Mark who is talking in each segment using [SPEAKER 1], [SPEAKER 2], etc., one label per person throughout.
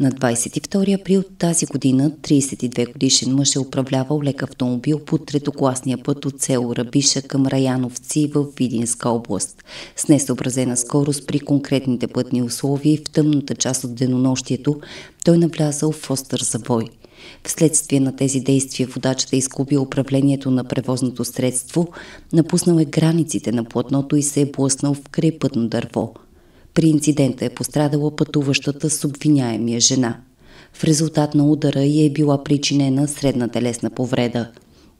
[SPEAKER 1] На 22 април тази година 32 годишен мъж е управлявал лек автомобил по третокласния път от село Рабиша към Раяновци в Видинска област. С несъобразена скорост при конкретните пътни условия и в тъмната част от денонощието той навлязал в остър забой. Вследствие на тези действия водачата изгуби управлението на превозното средство, напуснал е границите на платното и се е блъснал в крайпътно дърво – при инцидента е пострадала пътуващата с обвиняемия жена. В резултат на удара й е била причинена средна телесна повреда.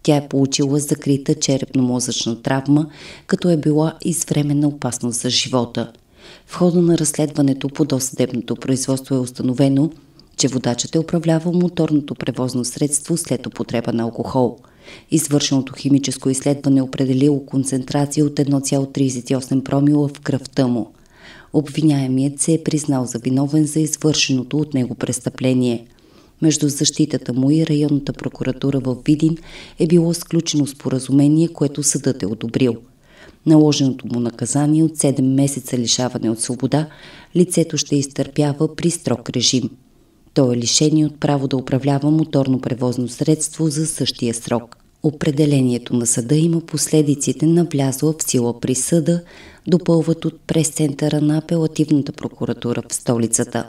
[SPEAKER 1] Тя е получила закрита черепно-мозъчна травма, като е била извременна опасност за живота. В хода на разследването по досъдебното производство е установено, че водачът е управлявал моторното превозно средство след употреба на алкохол. Извършеното химическо изследване е определило концентрация от 1,38 промила в кръвта му. Обвиняемият се е признал за виновен за извършеното от него престъпление. Между защитата му и районната прокуратура в Видин е било сключено споразумение, което съдът е одобрил. Наложеното му наказание от 7 месеца лишаване от свобода, лицето ще изтърпява при строг режим. Той е лишение от право да управлява моторно превозно средство за същия срок. Определението на съда има последиците на влязла в сила присъда, допълват от прес-центъра на апелативната прокуратура в столицата.